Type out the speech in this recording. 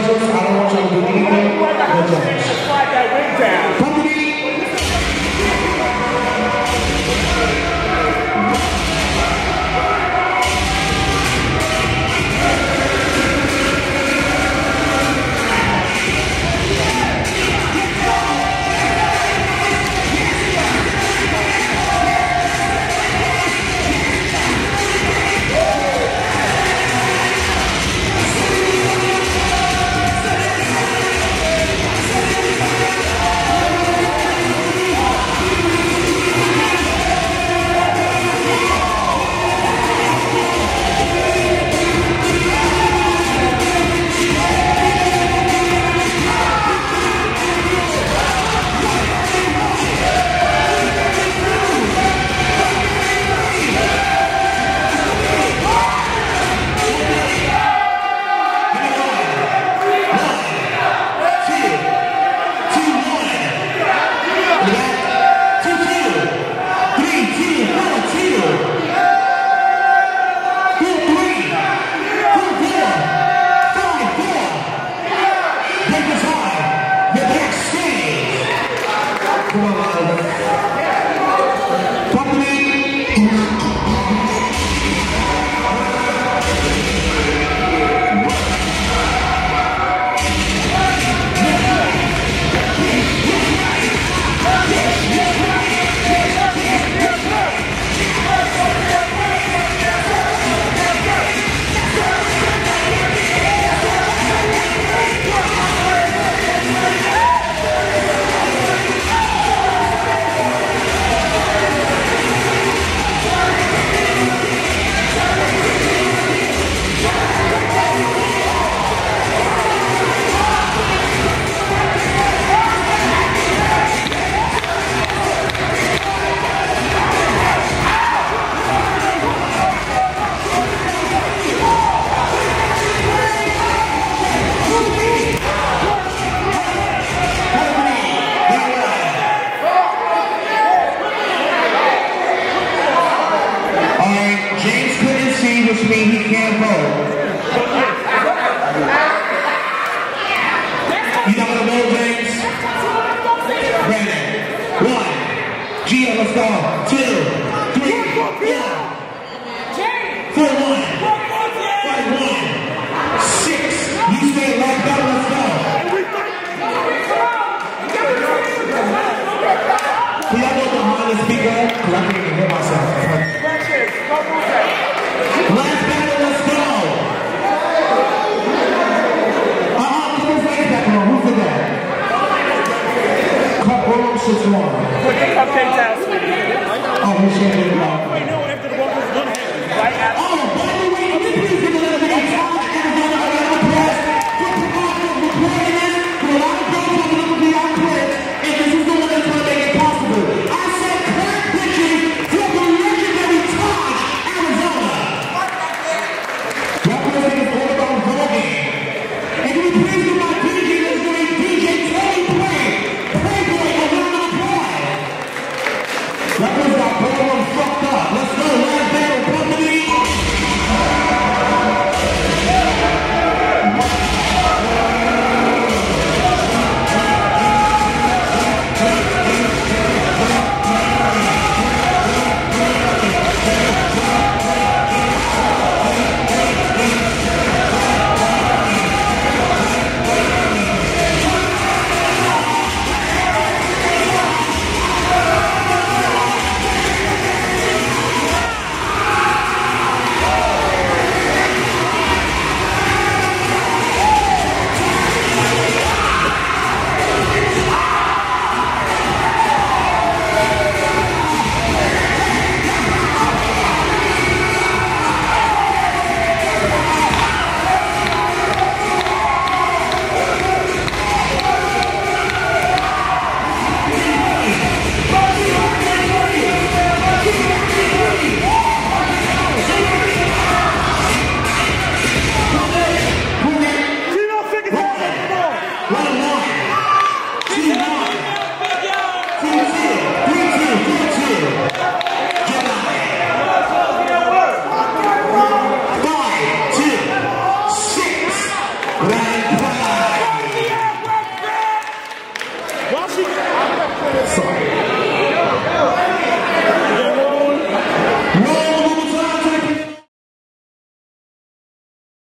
Deus You know the road names? Ready. One. G, let's go. Two. Three. Four. Yeah.